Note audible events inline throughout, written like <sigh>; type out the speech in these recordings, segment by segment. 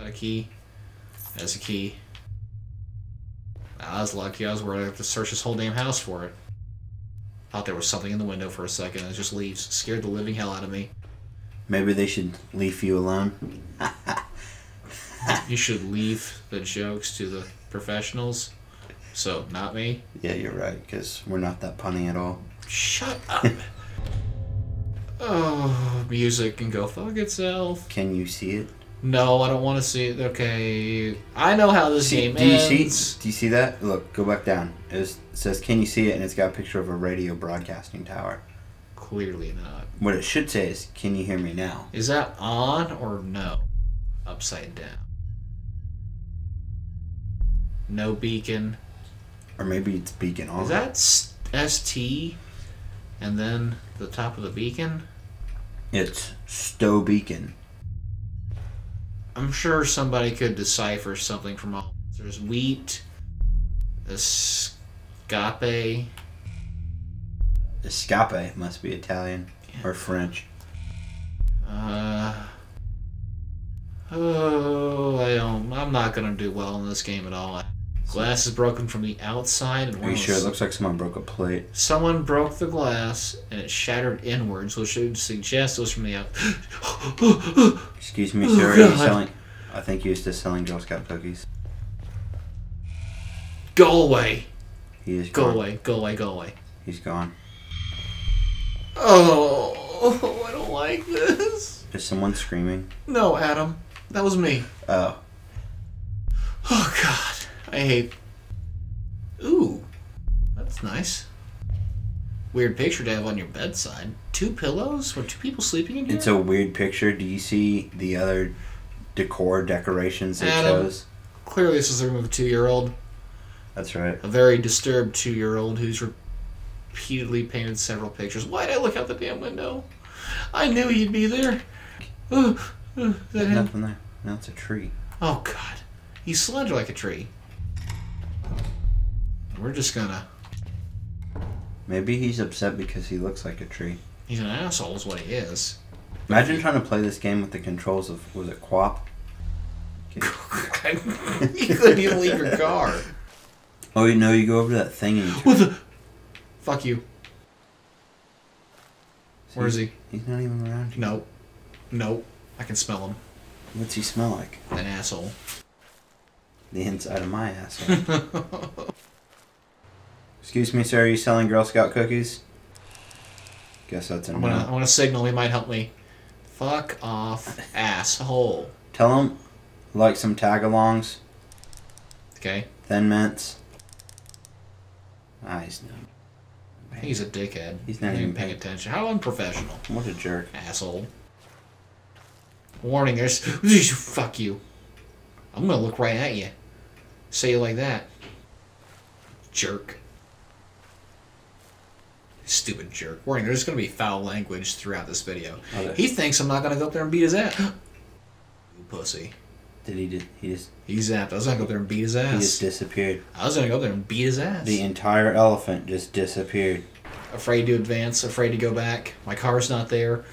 that a key? That's a key. I was lucky. I was worried I have to search this whole damn house for it. Thought there was something in the window for a second. It just leaves. Scared the living hell out of me. Maybe they should leave you alone. You should leave the jokes to the professionals. So, not me. Yeah, you're right, because we're not that punny at all. Shut up. <laughs> oh, music can go fuck itself. Can you see it? No, I don't want to see it. Okay, I know how this See, game do you ends. see? Do you see that? Look, go back down. It's- It says, "Can you see it?" and it's got a picture of a radio broadcasting tower. Clearly not. What it should say is, "Can you hear me now?" Is that on or no? Upside down. No beacon. Or maybe it's beacon on. Is that s- ST and then the top of the beacon? It's Stowe Beacon. I'm sure somebody could decipher something from all. This. There's wheat, escape. Escape must be Italian or French. Uh, oh, I don't. I'm not gonna do well in this game at all. Glass is broken from the outside, and Are you sure? It looks like someone broke a plate. someone broke the glass and it shattered inwards, which would suggest it was from the out. <gasps> Excuse me, Oh, sir. Are you selling? I think you're still selling Girl Scout cookies. Go away! He is Go gone. away! Go away! Go away! He's gone. Oh, <laughs> I don't like this. Is someone screaming? No, Adam, that was me. Oh, Oh God, I hate. Ooh, that's nice. Weird picture to have on your bedside. Two pillows? Were two people sleeping in here? it's a weird picture. Do you see the other decor decorations it Adam. shows? Clearly, this is the room of a two-year-old. That's right. A very disturbed two-year-old who's repeatedly painted several pictures. Why'd I look out the damn window? I knew he'd be there. Uh, is that nothing there. No, it's a tree. Oh God, he's slender like a tree. We're just gonna. Maybe he's upset because he looks like a tree. He's an asshole, is what he is. Imagine trying to play this game with the controls of was it QWOP? <laughs> you couldn't even leave your car. Oh, you know, you go over to that thing and What the? Fuck you. See, Where is he? He's not even around you. Nope. Nope. I can smell him. What's he smell like? An asshole. The inside of my asshole. <laughs> Excuse me, sir. Are you selling Girl Scout cookies? Guess that's a I'm gonna. I'm gonna signal he might help me. Fuck off, asshole. Tell him, like some tagalongs, Okay? thin mints. Ah, he's not. He's a dickhead. He's not even paying attention. How unprofessional. What a jerk. Asshole. Warning, there's. Fuck you. I'm gonna look right at you. Say it like that. Jerk. Stupid jerk. Warning, there's gonna be foul language throughout this video. Okay. He thinks I'm not gonna go up there and beat his ass. <gasps> you pussy. Did he? Did he just? He zapped. I was gonna go up there and beat his ass. He just disappeared. I was gonna go up there and beat his ass. The entire elephant just disappeared. afraid to advance, afraid to go back. My car's not there.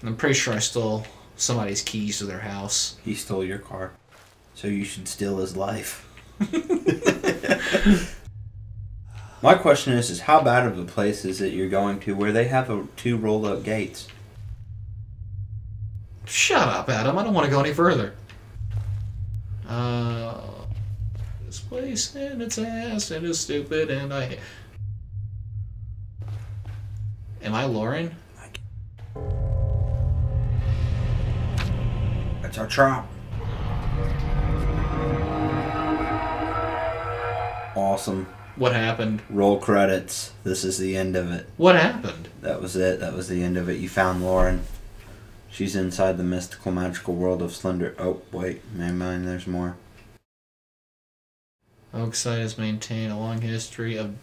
And I'm pretty sure I stole somebody's keys to their house. He stole your car, so you should steal his life. <laughs> My question is: Is how bad of a place is it you're going to where they have a, two roll-up gates? Shut up, Adam. I don't want to go any further. Uh, this place and its ass and is stupid and I. Am I Lauren? That's our trap. Awesome. What happened? Roll credits. This is the end of it. What happened? That was it. That was the end of it. You found Lauren. She's inside the mystical, magical world of Slender. Oh, wait. Never mind. There's more. Oakside has maintained a long history of.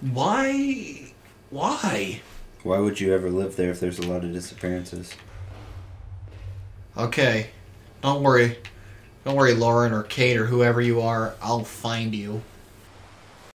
Why? Why? Why would you ever live there if there's a lot of disappearances? Okay. Don't worry. Don't worry, Lauren or Kate or whoever you are. I'll find you.